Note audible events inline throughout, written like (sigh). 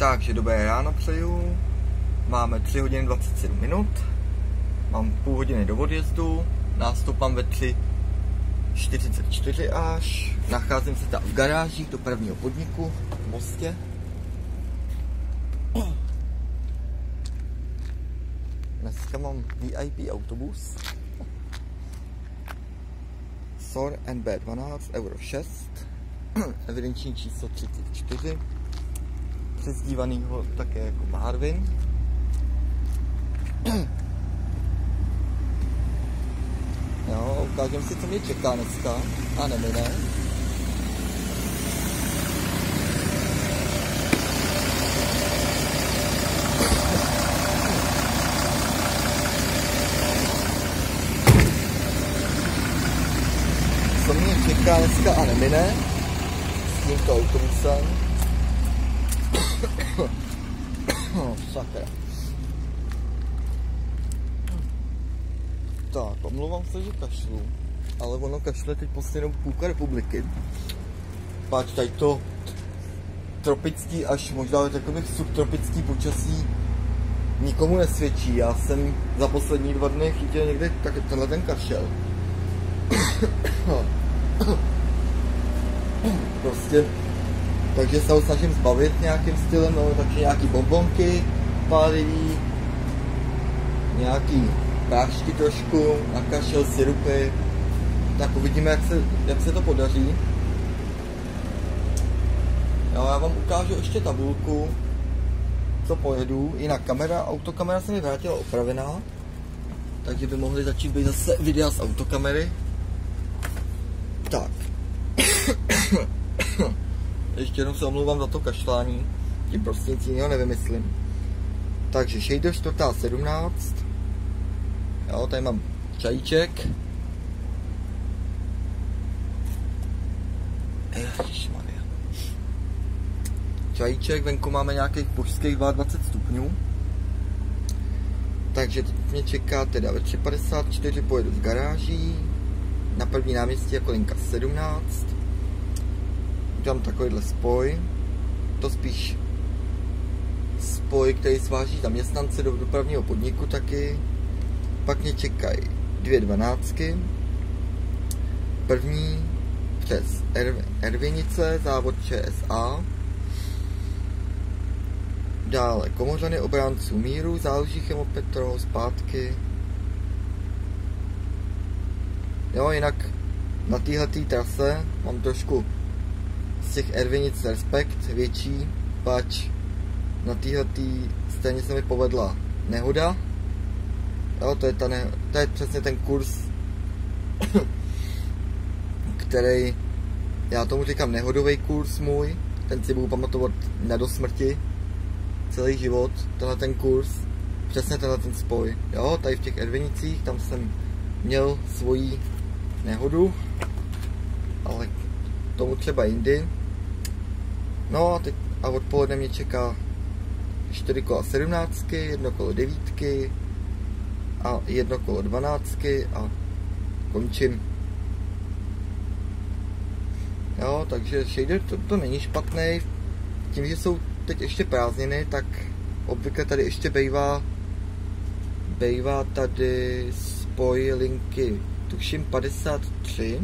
Takže dobré ráno přeju. Máme 3 hodiny 27 minut. Mám půl hodiny do odjezdu. Nástup mám ve 3.44 až. Nacházím se tam v garážích do prvního podniku v Mostě. Dneska mám VIP autobus. SOR NB12 Euro 6. Evidenční číslo 34 přezdívanýho také jako Marvin. Jo, ukážeme si, co mě čeká dneska. A nemine. Co mě čeká dneska a nemine s tímto autobusem. Sakra. Tak, omlouvám se, že kašlu, ale ono kašle teď poslednou půlka republiky. Páč, tady to tropický až možná bych subtropický počasí nikomu nesvědčí. Já jsem za poslední dva dny chytil někde tak tenhle ten kašel. (coughs) prostě takže se ho snažím zbavit nějakým stylem, no, takže nějaký bonbonky pálivý, nějaký prášky trošku, nakašel syrupy, tak uvidíme, jak se, jak se to podaří. Jo, já vám ukážu ještě tabulku, co pojedu. Jinak kamera, autokamera se mi vrátila opravená, takže by mohly začít být zase videa z autokamery. Tak. Ještě jednou se omlouvám za to kašlání. Tím prostě nic jiného nevymyslím. Takže shader 417. Jo, tady mám čajíček. Ježišmarja. Čajíček, venku máme nějakých božských 22 stupňů. Takže teď mě čeká teda ve 3.54 pojedu z garáží. Na první náměstí jako linka 17 udělám takovýhle spoj. To spíš spoj, který sváží zaměstnance do dopravního podniku taky. Pak mě čekají dvě dvanáctky. První přes er- Ervinice, závod ČSA. Dále Komořany obránců míru, záloží Chemopetro, zpátky. Jo, jinak na této trase mám trošku těch Ervinic Respekt větší, pač na téhle scéně se mi povedla nehoda. Jo, to je, ta ne, to je přesně ten kurz, (coughs) který, já tomu říkám nehodový kurz můj, ten si budu pamatovat na do smrti, celý život, tenhle ten kurz, přesně tenhle ten spoj. Jo, tady v těch Ervinicích, tam jsem měl svoji nehodu, ale tomu třeba jindy. No a teď a odpoledne mě čeká 4 kola 17, jedno kolo 9 a jedno kolo 12 a končím. Jo, takže shader to, to není špatný. Tím, že jsou teď ještě prázdniny, tak obvykle tady ještě bejvá bejvá tady spoj linky tuším 53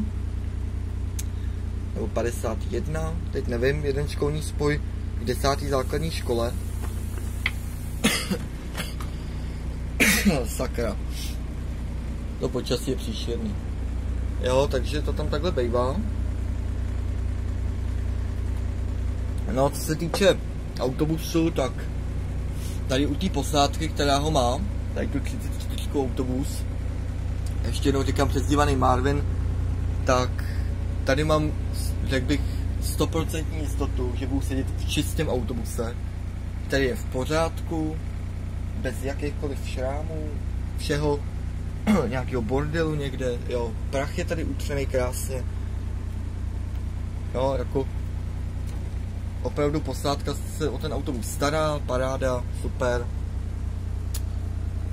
nebo 51, teď nevím, jeden školní spoj v desátý základní škole. (coughs) Sakra. To počasí je příšerný. Jo, takže to tam takhle bejvá. No, co se týče autobusu, tak tady u té posádky, která ho má, tady tu 34 autobus, ještě jednou říkám přezdívaný Marvin, tak tady mám řekl bych, stoprocentní jistotu, že budu sedět v čistém autobuse, který je v pořádku, bez jakýchkoliv šrámů, všeho, (clears throat) nějakého bordelu někde, jo, prach je tady utřený krásně, jo, jako opravdu posádka se o ten autobus stará, paráda, super,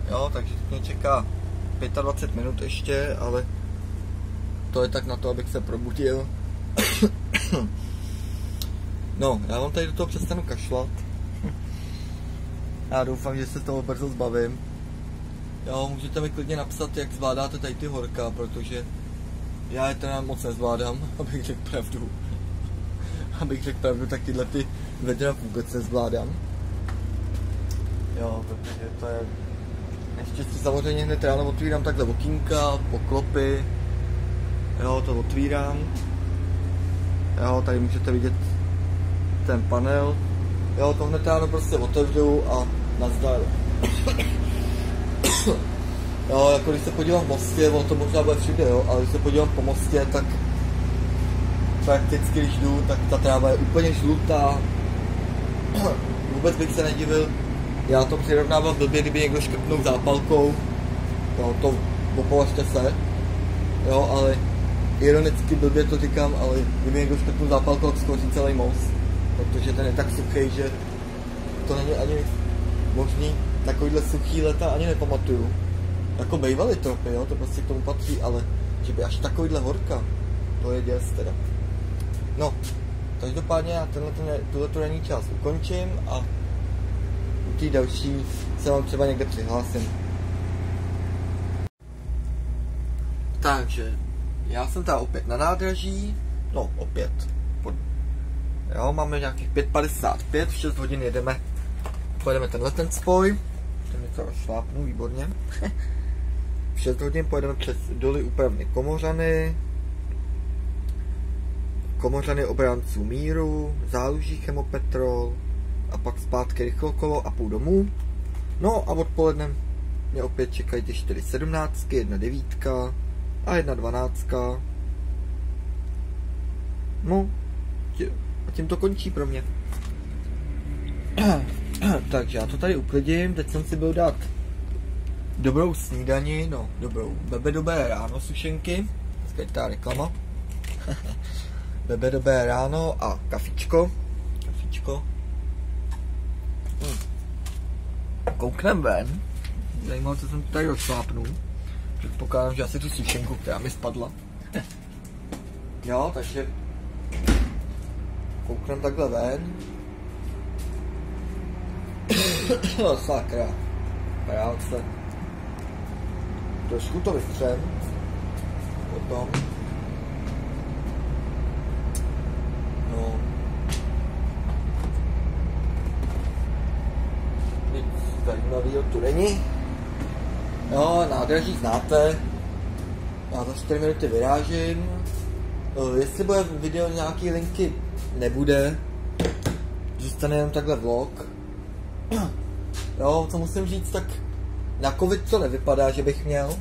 jo, takže mě čeká 25 minut ještě, ale to je tak na to, abych se probudil (coughs) no, já vám tady do toho přestanu kašlat. Já doufám, že se toho brzo zbavím. Jo, můžete mi klidně napsat, jak zvládáte tady ty horka, protože já je teda moc nezvládám, (laughs) abych řekl pravdu. (laughs) abych řekl pravdu, tak tyhle ty vedra vůbec nezvládám. Jo, protože to je... Ještě si samozřejmě hned ráno otvírám takhle okýnka, poklopy. Jo, to otvírám. Jo, tady můžete vidět ten panel. Jo, to hned ráno prostě otevřu a nazdar. jo, jako když se podívám po mostě, ono to možná bude všude, jo, ale když se podívám po mostě, tak prakticky, když jdu, tak ta tráva je úplně žlutá. (clears throat) Vůbec bych se nedivil, já to přirovnávám blbě, kdyby někdo škrtnul zápalkou, jo, to opovažte se, jo, ale ironicky blbě to říkám, ale kdyby někdo škrtnul zápalkou, tak skoří celý most, protože ten je tak suchý, že to není ani možný, takovýhle suchý leta ani nepamatuju. Jako bejvaly tropy, jo, to prostě k tomu patří, ale že by až takovýhle horka, to je děs teda. No, každopádně já tenhle, ten, tuhle tu ranní ukončím a u té další se vám třeba někde přihlásím. Takže, já jsem tady opět na nádraží, no opět, pod, jo, máme nějakých 5.55, v 6 hodin jedeme, pojedeme tenhle ten spoj, ten je to šlápnu, výborně. v 6 hodin pojedeme přes doly úpravny Komořany, Komořany obránců míru, záluží chemopetrol a pak zpátky rychlokolo a půl domů. No a odpoledne mě opět čekají ty 4 sedmnáctky, jedna devítka a jedna dvanáctka. No, a tím to končí pro mě. (clears throat) Takže já to tady uklidím, teď jsem si byl dát dobrou snídani, no dobrou, bebe dobré ráno sušenky, ta reklama. (laughs) bebe dobré ráno a kafičko, kafičko. Hmm. Kouknem ven, zajímavé, co jsem tady rozšlápnul. Předpokládám, že asi tu sušenku, která mi spadla. jo, takže kouknem takhle ven. no sakra, práce. Trošku to vytřem. Potom. No. Nic zajímavého tu není. No, nádraží znáte. Já za 4 minuty vyrážím. Eh, jestli bude video nějaký linky, nebude. Zůstane jen takhle vlog. (clears throat) Jo, co musím říct, tak na covid to nevypadá, že bych měl.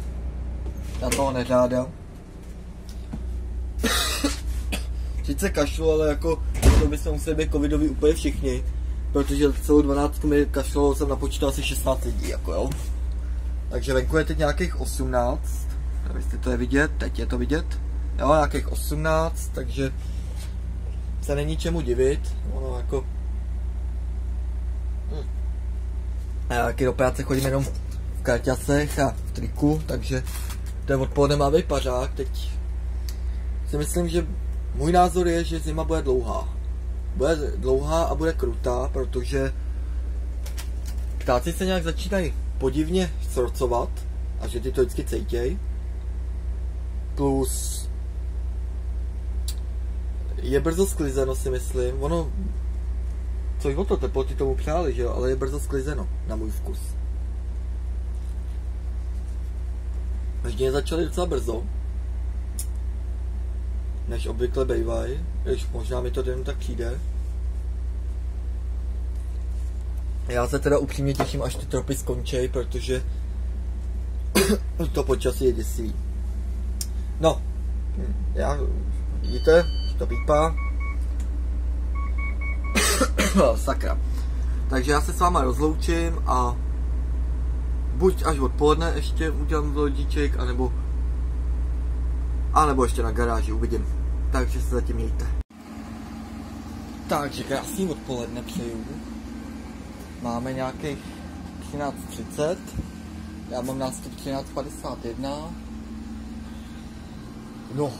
Na toho neřádám. (clears throat) Sice kašlu, ale jako to by se museli být covidový úplně všichni. Protože celou 12 mi kašlo jsem napočítal asi 16 lidí, jako jo. Takže venku je teď nějakých 18. Jestli to je vidět, teď je to vidět. Jo, nějakých 18, takže se není čemu divit. Ono jako... Hm. A já taky do práce chodím jenom v karťasech a v triku, takže ten odpoledne má pařák. Teď si myslím, že můj názor je, že zima bude dlouhá. Bude dlouhá a bude krutá, protože ptáci se nějak začínají podivně sorcovat a že ty to vždycky cejtěj. Plus je brzo sklizeno si myslím. Ono, co o to teploty tomu přáli, že jo, ale je brzo sklizeno na můj vkus. Žně začaly docela brzo, než obvykle bejvaj, když možná mi to den tak přijde. Já se teda upřímně těším, až ty tropy skončí, protože (coughs) to počasí je děsivý. No, já, vidíte, to pípá. (coughs) Sakra. Takže já se s váma rozloučím a buď až odpoledne ještě udělám vlodíček, anebo a nebo ještě na garáži, uvidím. Takže se zatím mějte. Takže krásný odpoledne přeju. Máme nějakých 13.30. Já mám nástup 13.51. No.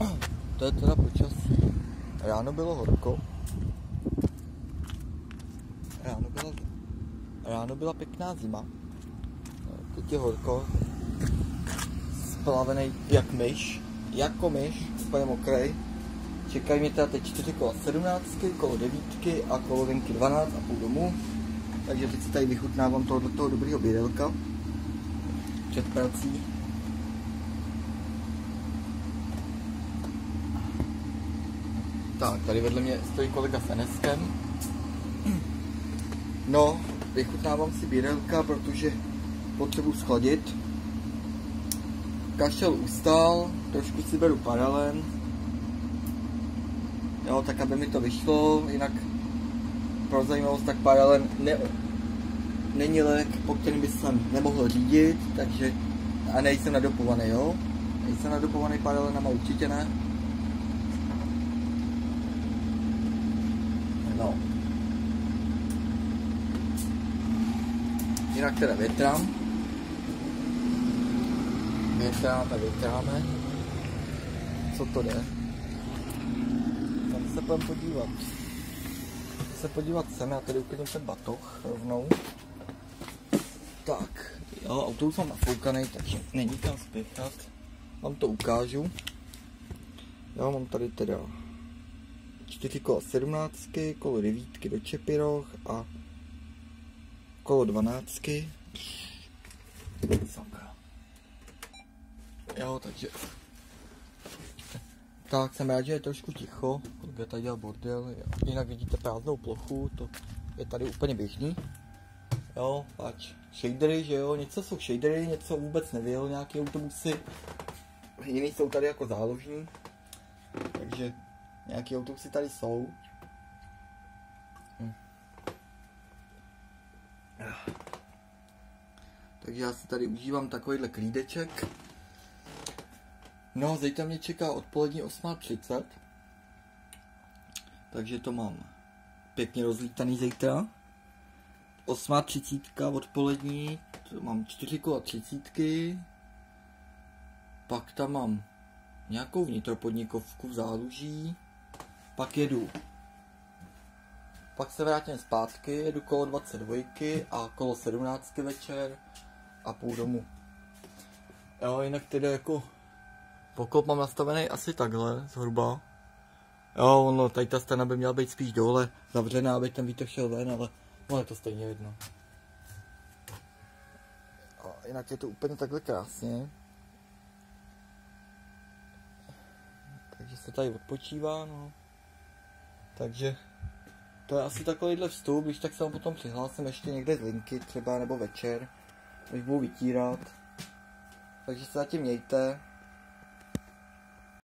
(clears throat) To je teda počasí. Ráno bylo horko. Ráno byla pěkná zima. Teď je horko. Splavený jak myš. Jako myš, úplně mokrý. Čekají mě teda teď 4 kola 17, kolo 9 a kolo venky 12 a půl domů. Takže teď si tady vychutnávám tohoto toho dobrýho bědelka před prací. Tak, tady vedle mě stojí kolega s Eneskem. No, vychutnávám si bědelka, protože potřebuji schladit. Kašel ustál, trošku si beru paralen. Jo, tak aby mi to vyšlo, jinak pro zajímavost, tak paralen ne, není lék, po kterým bych jsem nemohl řídit, takže a nejsem nadopovaný, jo? Nejsem nadopovaný paralenama, určitě ne. No. Jinak teda větrám. Větráme, větráme. Co to jde? Se budeme podívat. Se podívat sem, já tady úplně ten batoh rovnou. Tak, jo, autobus mám nafoukaný, takže není kam spěchat. Vám to ukážu. Já mám tady teda 4 kola 17, kolo 9 do Čepiroch a kolo 12. Sakra. Jo, takže... Tak jsem rád, že je trošku ticho, kolega tady dělal bordel, jinak vidíte prázdnou plochu, to je tady úplně běžný. Jo, pač, shadery, že jo, něco jsou shadery, něco vůbec nevěl, nějaké autobusy, jiný jsou tady jako záložní, takže nějaké autobusy tady jsou. Hm. Takže já si tady užívám takovýhle klídeček. No, zítra mě čeká odpolední 8.30. Takže to mám pěkně rozlítaný zítra. 8.30 odpolední, to mám 4 kola 30. Pak tam mám nějakou vnitropodnikovku v záluží. Pak jedu. Pak se vrátím zpátky, jedu kolo 22 a kolo 17 večer a půl domů. Jo, jinak teda jako poklop mám nastavený asi takhle, zhruba. Jo, ono, tady ta strana by měla být spíš dole, zavřená, aby ten vítr šel ven, ale no je to stejně jedno. A jinak je to úplně takhle krásně. Takže se tady odpočívá, no. Takže to je asi takovýhle vstup, když tak se vám potom přihlásím ještě někde z linky třeba nebo večer, když budu vytírat. Takže se zatím mějte.